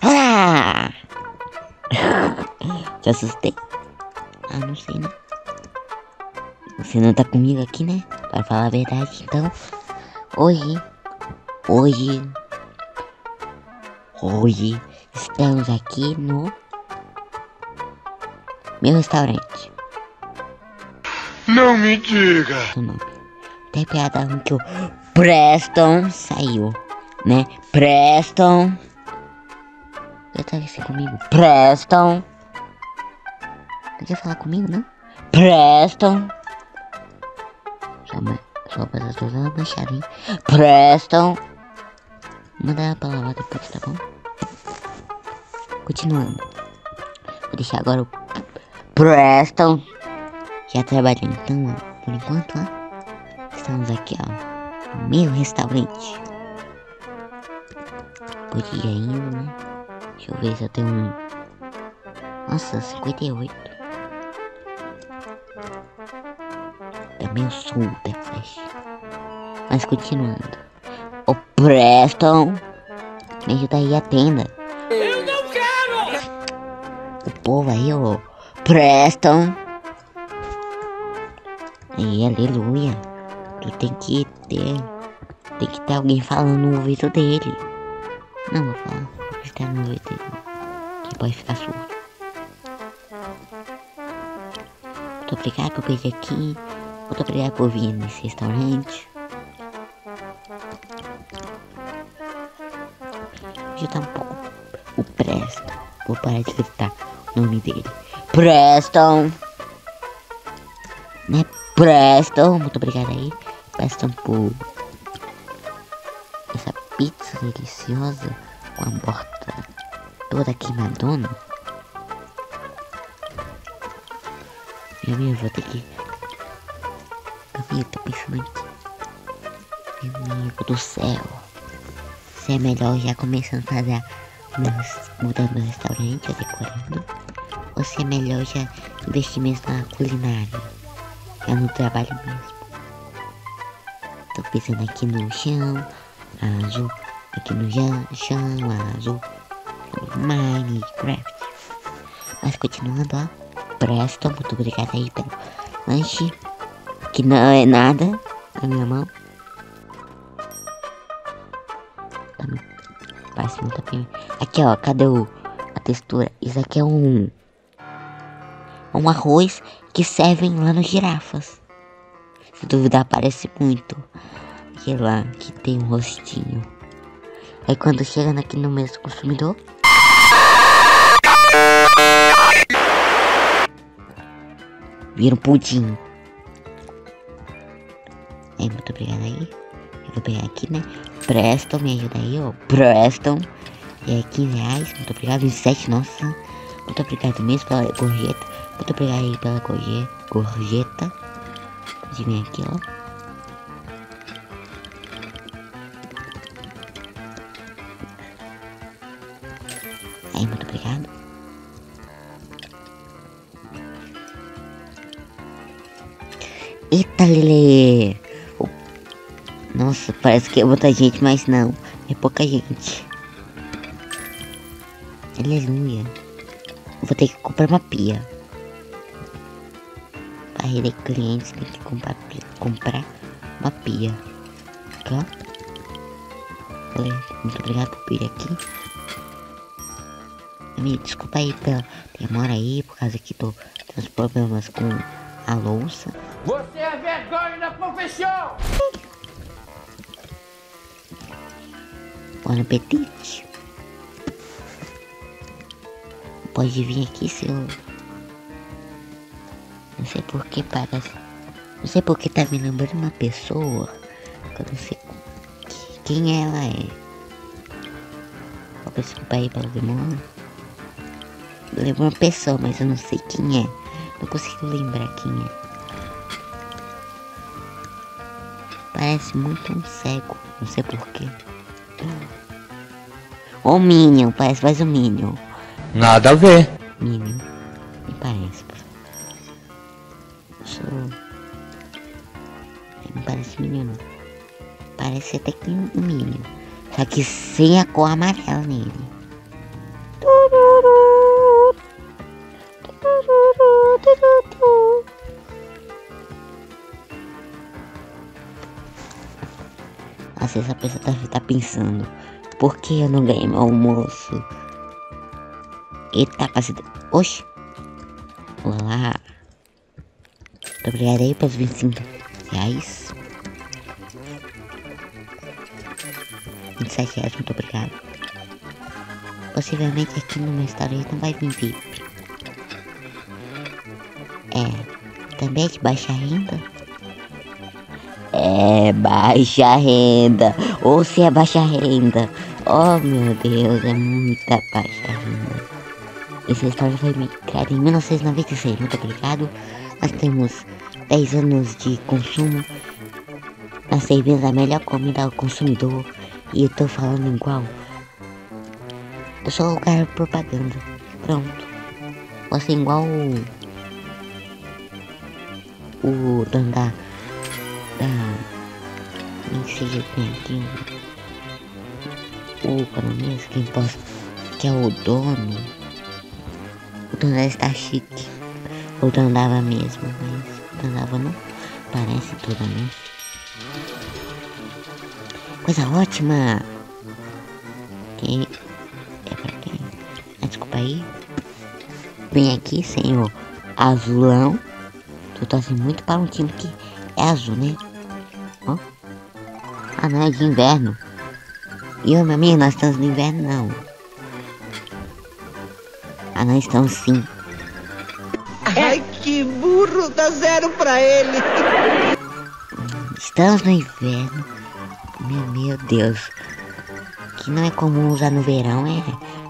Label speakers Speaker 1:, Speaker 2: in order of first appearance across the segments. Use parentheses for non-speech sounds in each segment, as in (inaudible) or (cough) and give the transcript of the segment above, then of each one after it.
Speaker 1: Ah! Te assustei? Ah, não sei, né? Você não tá comigo aqui, né? Para falar a verdade, então. Hoje. Hoje. Hoje. Estamos aqui no. Meu restaurante.
Speaker 2: Não me diga!
Speaker 1: O nome. Tem piada que o Preston saiu, né? Preston. Eu tava assim comigo. Preston. Não quer falar comigo, não? Preston. Chama. Para as duas manchada, hein? Preston. Manda ela pra lavar depois, tá bom? Continuando. Vou deixar agora o Preston. Já trabalhando, então, por enquanto, ó. Estamos aqui, ó. Meu restaurante. Podia indo, né? Deixa eu ver se eu tenho um. Nossa, 58. Também sou da Flash. Mas continuando. O Preston. Me ajuda aí a tenda. Eu não quero! O povo aí, ó. Preston. E aleluia. Tu tem que ter. Tem que ter alguém falando no ouvido dele. Não, vou falar. Estar no ouvido dele. Que pode ficar surdo. Muito obrigado por vir aqui. Muito obrigado por vir nesse restaurante. Já tá um pouco. O Preston. Vou parar de gritar o nome dele. Preston. Né? Preston. Muito obrigado aí. Preston por essa pizza deliciosa com a borda toda queimadona. Meu Deus, vou ter que. Camila, tô pensando aqui. Meu amigo do céu. Se é melhor já começando a fazer mudando meu restaurante, decorando. Ou se é melhor já investir mesmo na culinária. É no trabalho mesmo. Tô pensando aqui no chão, azul. Aqui no chão, chão azul. Minecraft. Mas continuando, ó. Presto, muito obrigado aí pelo lanche. Que não é nada na minha mão. Parece muito bem. Aqui, ó. Cadê o, a textura? Isso aqui é um. Um arroz que servem lá nos girafas. Se duvidar, parece muito. Lá que tem um rostinho. Aí quando chega aqui no mês do consumidor. Vira um pudim. É, muito obrigado aí. Eu vou pegar aqui, né? Preston, me ajuda aí, ó. Preston. E é 15 reais. Muito obrigado. 27, nossa. Muito obrigado mesmo pela gorjeta. Muito obrigado aí pela gorje- gorjeta. Pode vir aqui, ó. Aí, muito obrigado. Eita, Lele! Nossa, parece que é muita gente, mas não. É pouca gente. Aleluia. Vou ter que comprar uma pia. Para render clientes, tem que comprar, comprar uma pia. Falei, Muito obrigado por vir aqui. Me desculpa aí pela demora aí, por causa que tô tendo problemas com a louça.
Speaker 2: Você é vergonha da profissão!
Speaker 1: Bom apetite. Pode vir aqui, seu. Não sei por que parece. Não sei por que tá me lembrando uma pessoa. Que eu não sei que- quem ela é. Vou desculpa aí pela demora. Lembro uma pessoa, mas eu não sei quem é. Não consigo lembrar quem é. Parece muito um cego. Não sei porquê. O Minion, parece mais um Minion.
Speaker 2: Nada a ver.
Speaker 1: Minion. Me parece. Não parece Minion, não. Parece até que um Minion. Só que sem a cor amarela nele. Às vezes a pessoa deve estar pensando, por que eu não ganhei meu almoço? Eita, quase. Oxi! Olá! Muito obrigada aí pelos 25 reais. 27 reais, muito obrigado. Possivelmente aqui no meu story não vai vir VIP. É, também é de baixa renda? É baixa renda. Ou se é baixa renda. Oh meu Deus, é muita baixa renda. Essa história foi criada em 1996. Muito obrigado. Nós temos 10 anos de consumo. Nós servimos a melhor comida ao consumidor. E eu tô falando igual. Eu sou o cara propaganda. Pronto. Você igual o. O dono da. Da. Nem sei se tem aqui. O economista, quem possa. Que é o dono. O dono da Star Chique. O dono dava mesmo, mas o dono dava não. Parece tudo, né? Coisa ótima! Quem. É pra quem? Ah, desculpa aí. Vem aqui, senhor azulão. Tu tá assim muito para um time que é azul, né? Ó. Ah, não, é de inverno. E eu, meu amigo, nós estamos no inverno, não. Ah, nós estamos sim.
Speaker 3: Ai, que burro! Dá zero pra ele!
Speaker 1: Estamos no inverno. Meu, meu Deus. Que não é comum usar no verão é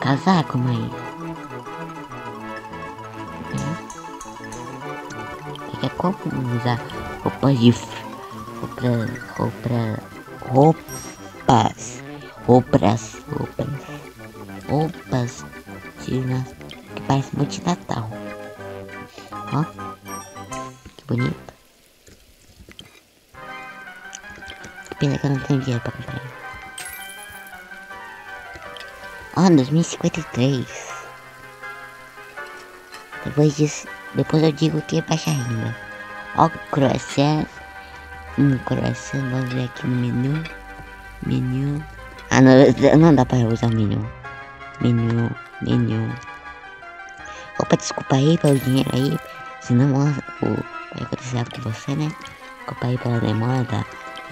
Speaker 1: casaco, mãe. É, comum usar roupas de roupa, roupa, roupas, roupas, roupas, roupas de na, que parece muito de Natal. Ó, que bonito. Pena que eu não tenho dinheiro pra comprar. Ó, 2053. Depois disso, depois eu digo que é baixa renda. Ó, croissant. Hum, croissant, vamos ver aqui no menu. Menu. Ah, não, não dá pra usar o menu. Menu, menu. Opa, desculpa aí pelo dinheiro aí. Senão ó, o, acontecer algo com você, né? Desculpa aí pela demora da,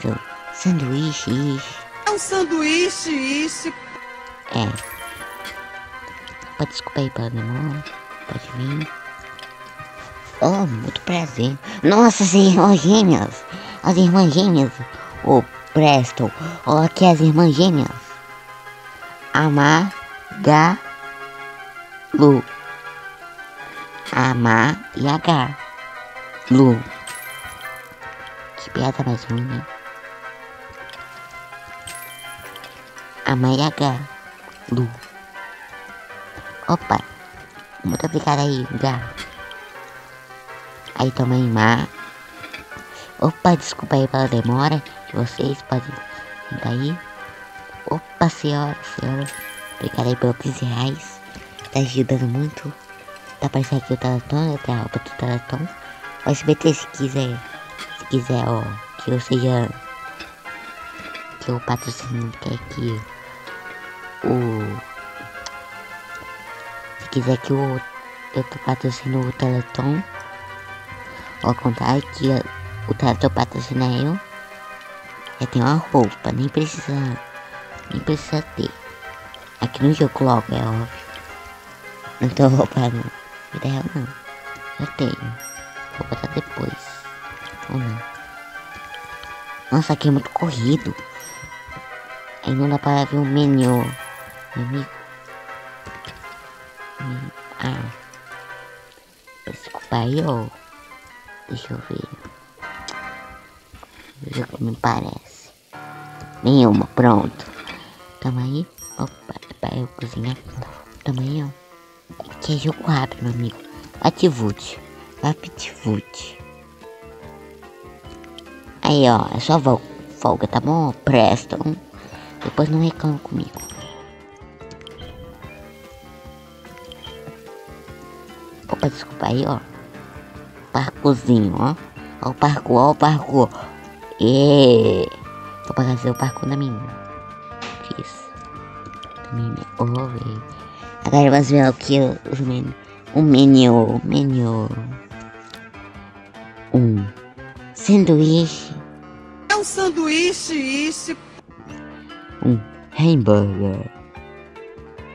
Speaker 1: do sanduíche, ixi.
Speaker 3: É um sanduíche, isso.
Speaker 1: É. Opa, desculpa aí pela demora. Pode vir. Oh, muito prazer. Nossa, as irmãs gêmeas. As irmãs gêmeas. Ô, Presto. Ó, aqui as irmãs gêmeas. Amar, Ga, Lu. Amar e H. Lu. Que piada mais ruim, né? Amar e H. Lu. Opa. Muito obrigado aí, Gá. Aí também Má. Opa, desculpa aí pela demora. Vocês podem daí. Opa, senhora, senhora. Obrigado aí pelos 15 reais. Tá ajudando muito. Tá aparecendo aqui o Teleton, até a roupa do Teleton. O SBT se quiser. Se quiser, ó. Que eu seja. Que o patrocínio quer que o. Se quiser que o, eu patrocino o Teleton, ao contrário que o Teleton patrocina eu, eu tenho uma roupa, nem precisa, nem precisa ter. Aqui no jogo logo, é óbvio. Não tô roupa no vida real não. Eu tenho. Vou botar depois. Ou não. Nossa, aqui é muito corrido. Aí não dá pra ver o menu. Hum, Ah. Desculpa aí, ó. Deixa eu ver. Ver o que me parece. Nenhuma, pronto. Tamo aí. Opa, pra eu cozinhar. Tamo aí, ó. Jogo rápido, meu amigo. Ativute. Aptivute. Aí, ó, é só folga, tá bom? Preston. Depois não reclama comigo. Opa, desculpa aí, ó. Parcozinho, ó. Ó o parkour, ó o parkour. E Vou fazer o parkour na minha. Também, oh, Agora vamos ver o que os men o menu. Menu. Um sanduíche.
Speaker 3: É um sanduíche isso.
Speaker 1: Um hambúrguer.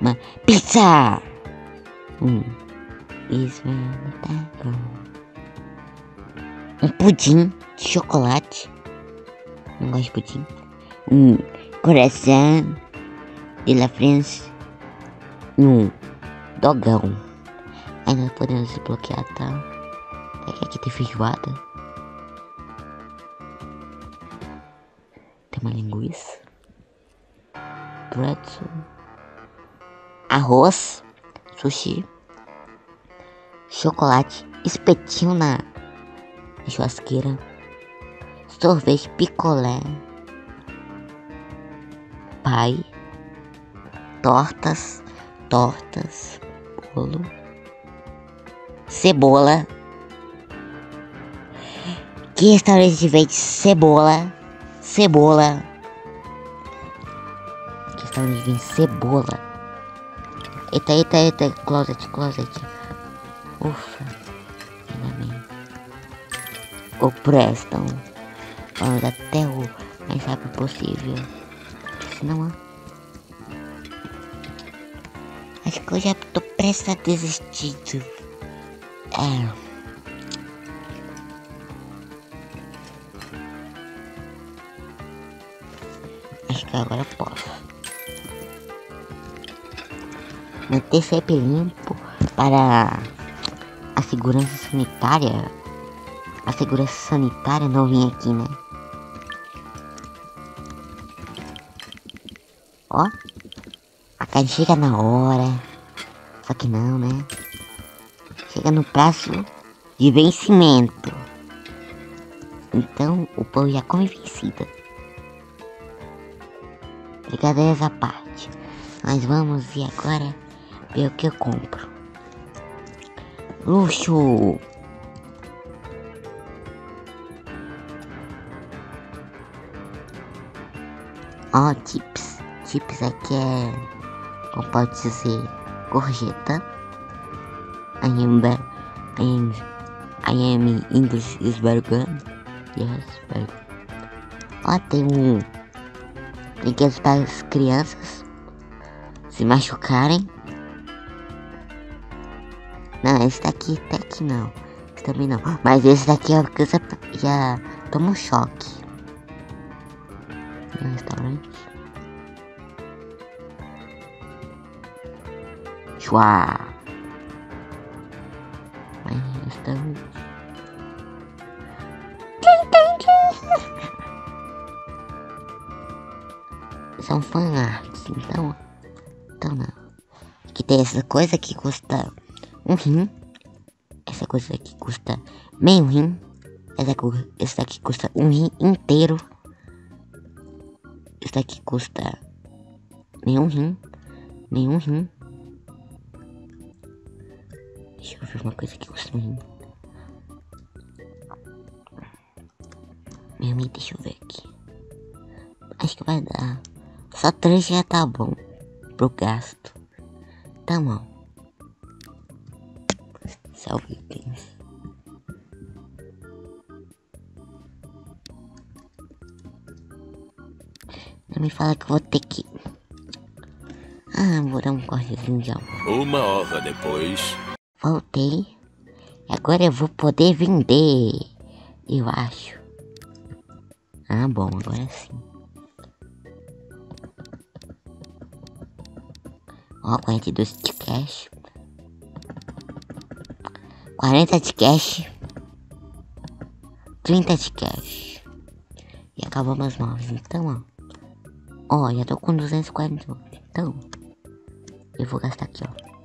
Speaker 1: Uma pizza. Um isso tá bom. Um pudim de chocolate. Não gosto de pudim. Um coração de la France. Um dogão. Nós podemos desbloquear, tá? É aqui tem feijoada. Tem uma linguiça. Pretzel. Arroz. Sushi. Chocolate. Espetinho na churrasqueira. Sorvete picolé. Pai. Tortas. Tortas. Bolo cebola. Que restaurante vende cebola? Cebola. Que restaurante vende cebola? Eita, eita, eita, closet, closet. Ufa. O Preston. Vamos até o mais rápido possível. Senão, ó. Que eu já tô prestes a desistir. É. Acho que agora eu posso. Manter sempre limpo para a segurança sanitária. A segurança sanitária não vem aqui, né? Ó. A carne chega na hora. Só que não, né? chega no prazo de vencimento. Então o povo já come vencida. Brincadeiras à parte. Mas vamos ver agora ver o que eu compro. Luxo! Ó, oh, chips. Chips aqui é, como pode dizer, gorjeta. I am bad. I am. I am English is very good. Yes, very good. Ó, tem um. Brinquedos para as crianças se machucarem. Não, esse daqui até que não. Esse também não. Mas esse daqui a criança já toma um choque. No restaurante. Chua. Então. São fanarts, então. Então não. Aqui tem essa coisa que custa um rim. Essa coisa aqui custa meio rim. Essa, essa daqui custa um rim inteiro. Esse daqui custa nenhum rim. Nenhum rim. Deixa eu ver uma coisa um rim. Meu amigo, deixa eu ver aqui. Acho que vai dar. Só três já tá bom. Pro gasto. Tá bom. Salve itens. Não me fala que eu vou ter que. Ah, vou dar um cortezinho já.
Speaker 4: Uma hora depois.
Speaker 1: Voltei. Agora eu vou poder vender. Eu acho. Ah, bom, agora sim. Ó, 42 de cash. 40 de cash. 30 de cash. E acabamos as novas, então, ó. Ó, já tô com 249. Então, eu vou gastar aqui, ó.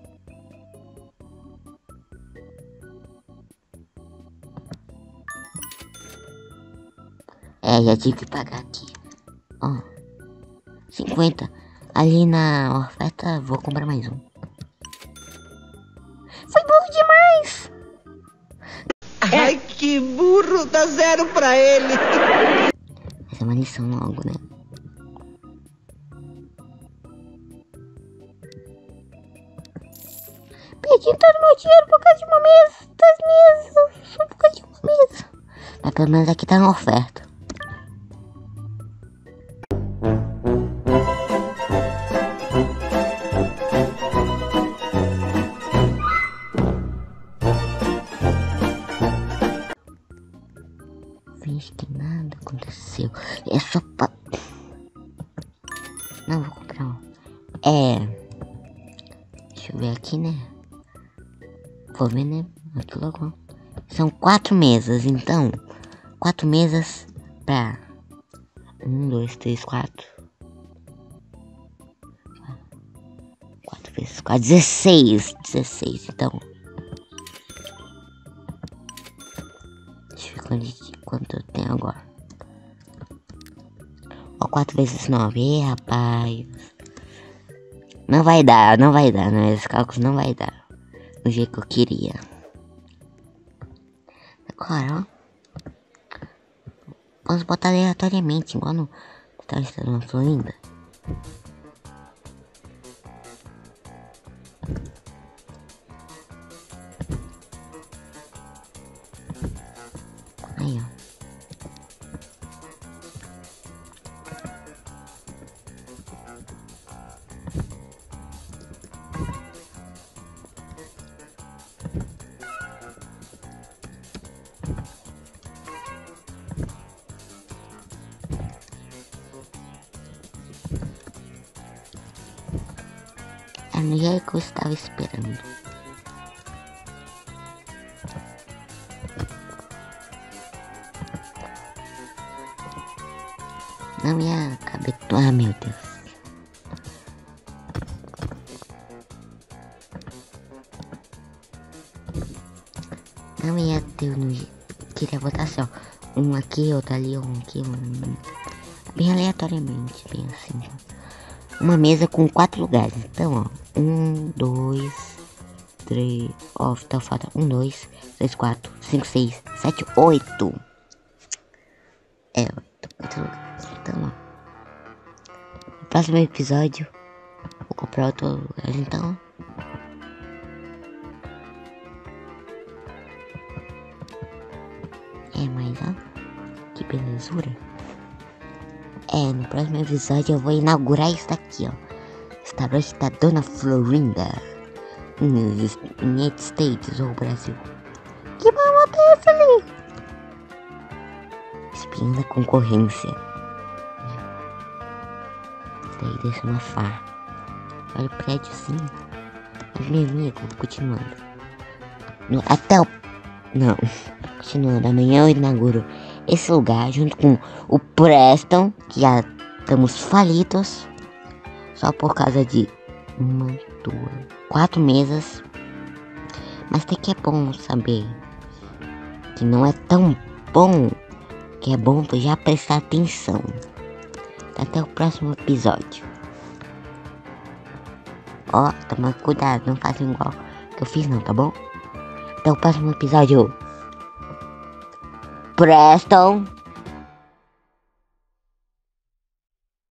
Speaker 1: É, já tive que pagar aqui. Ó. 50. Ali na oferta, vou comprar mais um. Foi burro demais!
Speaker 3: Ai, que burro! Dá zero pra ele!
Speaker 1: Essa é uma lição logo, né? Perdi todo meu dinheiro por causa de uma mesa, das mesas, só por causa de uma mesa. Mas pelo menos aqui tá na oferta. Quatro mesas, então. Quatro mesas pra... Um, dois, três, quatro. Quatro vezes quatro. Dezesseis. Dezesseis, então. Deixa eu ver quanto, eu tenho agora. Ó, 4 vezes 9. Ih, rapaz. Não vai dar, não vai dar, né? Esses cálculos não vai dar. Do jeito que eu queria. Agora, ó. Posso botar aleatoriamente, igual no estando na Florinda. Aí, ó. No jeito que eu estava esperando. Não ia caber. Ah, meu Deus. Não ia ter no. Queria botar assim, ó. Um aqui, outro ali, um aqui, um. Bem aleatoriamente, bem assim. ó. Uma mesa com quatro lugares. Então, ó. Um, dois, três. Ó, tá falta. Um, dois, três, quatro, cinco, seis, sete, oito. É, oito, oito lugares. Então, ó. No próximo episódio, vou comprar outro lugar. Então. É, mas ó. Que belezura. É, no próximo episódio eu vou inaugurar isso daqui, ó. Restaurante da Dona Florinda. Nos United States ou Brasil. Que mama é essa ali? Espinho da concorrência. Isso daí deixa uma farra. Olha o prédio assim. Mas meu amigo, continuando. No, até o. Não. (laughs) Continuando, amanhã eu inauguro esse lugar junto com o Preston, que já estamos falidos. Só por causa de uma, duas, quatro mesas. Mas tem que é bom saber que não é tão bom que é bom tu já prestar atenção. Até o próximo episódio. Ó, toma cuidado, não faça igual que eu fiz não, tá bom? Até o próximo episódio. Preston.